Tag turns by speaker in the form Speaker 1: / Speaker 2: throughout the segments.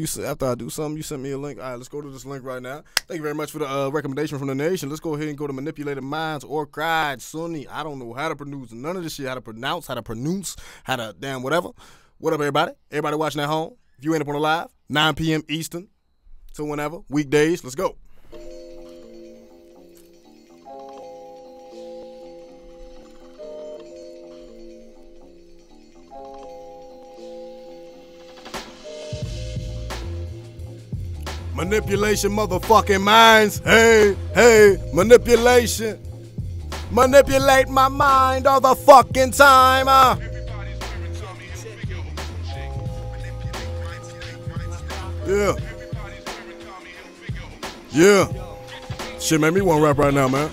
Speaker 1: you after I do something, you sent me a link. All right, let's go to this link right now. Thank you very much for the uh, recommendation from the nation. Let's go ahead and go to manipulated minds or cried Sunni. I don't know how to pronounce none of this shit. How to pronounce, how to pronounce, how to damn whatever. What up, everybody? Everybody watching at home. If you ain't up on the live, 9 p.m. Eastern to whenever weekdays. Let's go. Manipulation, motherfucking minds. Hey, hey, manipulation. Manipulate my mind all the fucking time. Uh. Yeah. Yeah. Shit made me want rap right now, man.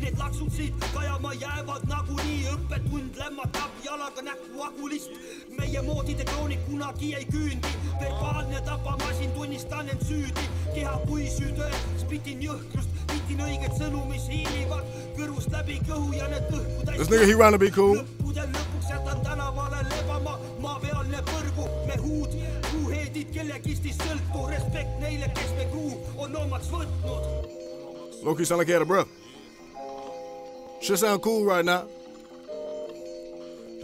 Speaker 2: Need laksud siit kajama jäävad nagunii, õppetund lämmatab jalaga näkku agulist. meie moodide kroonid kunagi ei küündi, verbaalne tapamasin, tunnistan end süüdi. keha kui südöö, spitin jõhkrust, viitin õiget sõnu, mis hiilivad kõrvust läbi kõhu ja need õhku täis.
Speaker 1: This nigga, he round to be cool.
Speaker 2: lõppude lõpuks jätan tänavale lebama maapealne põrgu, me huud, kuuheedid kellegist ei sõltu, respekt neile, kes me kuu on omaks võtnud.
Speaker 1: Low key sound like he had a breath. Shit sound cool right now.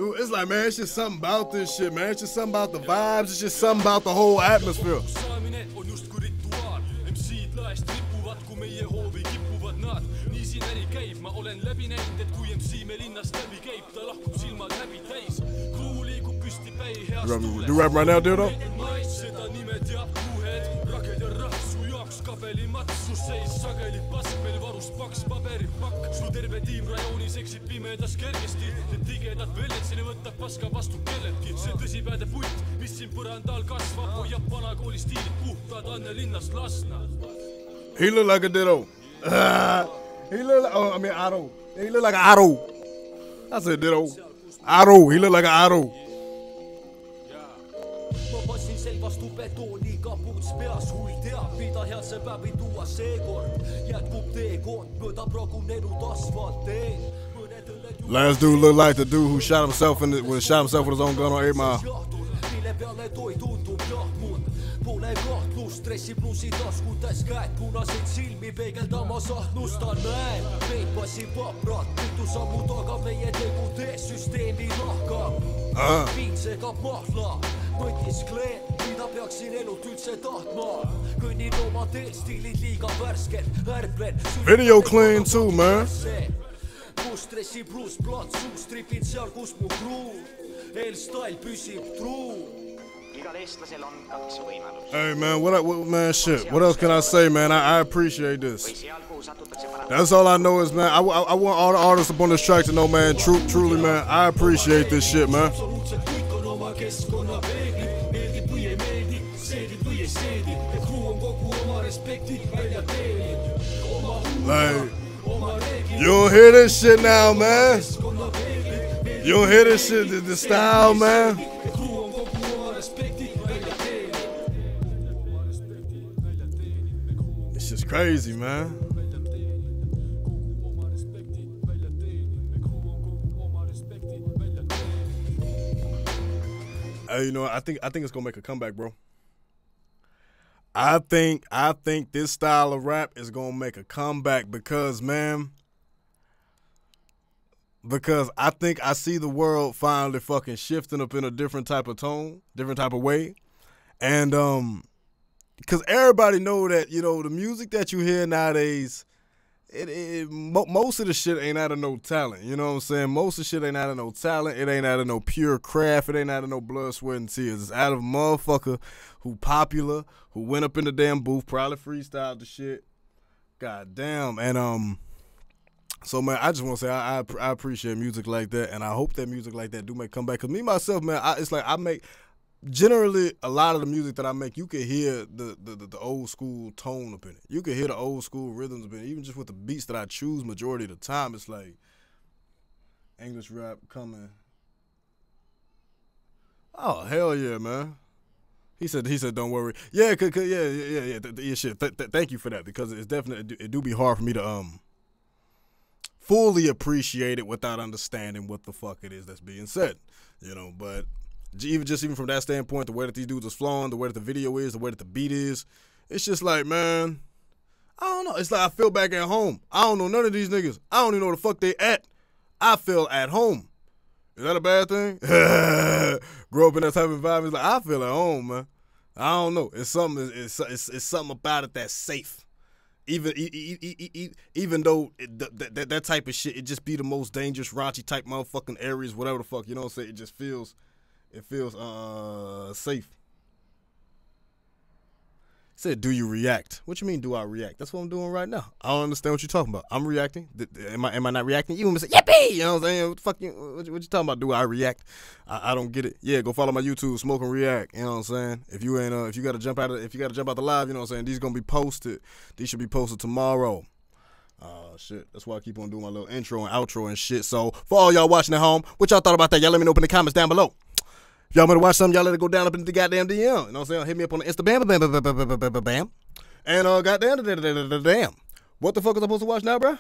Speaker 1: Dude, it's like, man, it's just something about this shit, man. It's just something about the vibes. It's just something about the whole atmosphere.
Speaker 3: ripuvad, kui meie hoovi kipuvad nad. nii siin äri käib, ma olen läbi näinud, et kui MC me linnast läbi käib, ta lahkub silmad läbi täis. kruu liigub püsti päi heas tuules
Speaker 1: you rap right now, Dildo?
Speaker 3: seda nime teab kuuhed, raked ja rahv su jaoks kabeli matsu seis, sageli paskmel varus paks paberipakk. su terve tiim rajoonis eksib pimedas kergesti, need tigedad velled siin ei võta paska vastu kelleltki. see tõsipäade punt, mis siin põranda all kasvab, hoiab vanakooli stiilid puhtad Anne linnast Lasna.
Speaker 1: He look like a ditto. he look like, oh, I mean, Otto. He look like an Otto. I said ditto. Otto. He look like an Otto.
Speaker 4: peas, mida see päev ei tuua seekord. jätkub teekond mööda pragunenud asfalttee. mõned õlled
Speaker 1: Last dude look like the dude who shot himself in the, shot himself with his own gun on 8 Mile.
Speaker 4: Peale toi tundub jahmunud. Pole kahtlust, dressiplussi taskutes käed punaseid silmi peegeldamas ahnust, näen. meid passib vaprad, mitu sammu taga meie tegude süsteemi lahkab. viin segab mahla, mõtisklen, mida peaksin elult üldse tahtma. kõnnin oma teel, stiilid liiga värsked, ärblen.
Speaker 1: Video clean too, man.
Speaker 4: kus stressi pluss platsus, tripin seal, kus mu kruu, L-Style püsib truu
Speaker 1: Hey, man, what, what man, shit. What else can I say, man? I, I appreciate this.
Speaker 5: seal, kuhu satutakse paratamatult
Speaker 1: That's all I know is, man, I, I, I want all the artists up on this track to know, man, true, truly, man, I appreciate this shit, man.
Speaker 4: absoluutselt kõik on oma keskkonna peeglid, meeldib või ei meeldi, seedib või ei seedi, ja kruu on kogu oma respekti välja teeninud. oma
Speaker 1: Like,
Speaker 4: huumor, oma reeglid,
Speaker 1: you don't hear this shit now, man. You don't hear this shit, the, the style, man. Just crazy, man. Hey, you know, I think I think it's gonna make a comeback, bro. I think I think this style of rap is gonna make a comeback because, man, because I think I see the world finally fucking shifting up in a different type of tone, different type of way, and um, because everybody know that you know the music that you hear nowadays it, it mo- most of the shit ain't out of no talent you know what i'm saying? Most of the shit ain't out of no talent it ain't out of no pure craft it ain't out of no blood sweat and tears. It's out of motherfucker who popular who went up in the damn booth probably freestyled the shit. God damn and um so man, I just want to say I, I I appreciate music like that, and I hope that music like that do make come back. Cause me myself, man, I, it's like I make generally a lot of the music that I make, you can hear the, the, the, the old school tone up in it. You can hear the old school rhythms up in it. Even just with the beats that I choose majority of the time, it's like English rap coming. Oh hell yeah, man. He said he said don't worry. Yeah, cause, 'cause- yeah, yeah, yeah, yeah, th- yeah shit. Th- th- thank you for that because it's definitely it do, it do be hard for me to um fully appreciate it without understanding what the fuck it is that's being said. You know, but even just even from that standpoint, the way that these dudes is flowing, the way that the video is, the way that the beat is, it's just like, man, I don't know. It's like I feel back at home. I don't know none of these niggas. I don't even know where the fuck they at. I feel at home. Is that a bad thing? Grow up in that type of environment. Like I feel at home, man. I don't know. It's something. It's it's, it's something about it that's safe. Even e- e- e- e- e- even though it, th- th- that that type of shit, it just be the most dangerous, raunchy type motherfucking areas, whatever the fuck. You know what I'm saying? It just feels, it feels uh safe. Said, do you react? What you mean, do I react? That's what I'm doing right now. I don't understand what you're talking about. I'm reacting. Am I am I not reacting? You say, yippee? You know what I'm saying? What the fuck you, what, you- what you talking about? Do I react? I, I don't get it. Yeah, go follow my YouTube, Smoke N React. You know what I'm saying? If you ain't uh, if you gotta jump out of if you gotta jump out the live, you know what I'm saying? These gonna be posted. These should be posted tomorrow. Oh shit. That's why I keep on doing my little intro and outro and shit. So for all y'all watching at home, what y'all thought about that? Y'all let me know in the comments down below. Y'all to watch something, y'all let it go down up in the goddamn DM. You know what I'm saying? Hit me up on the Instagram, bam, bam, bam, bam, bam, bam, bam, bam. And uh, goddamn, da- da- da- da- da- damn. What the fuck is I supposed to watch now, bruh?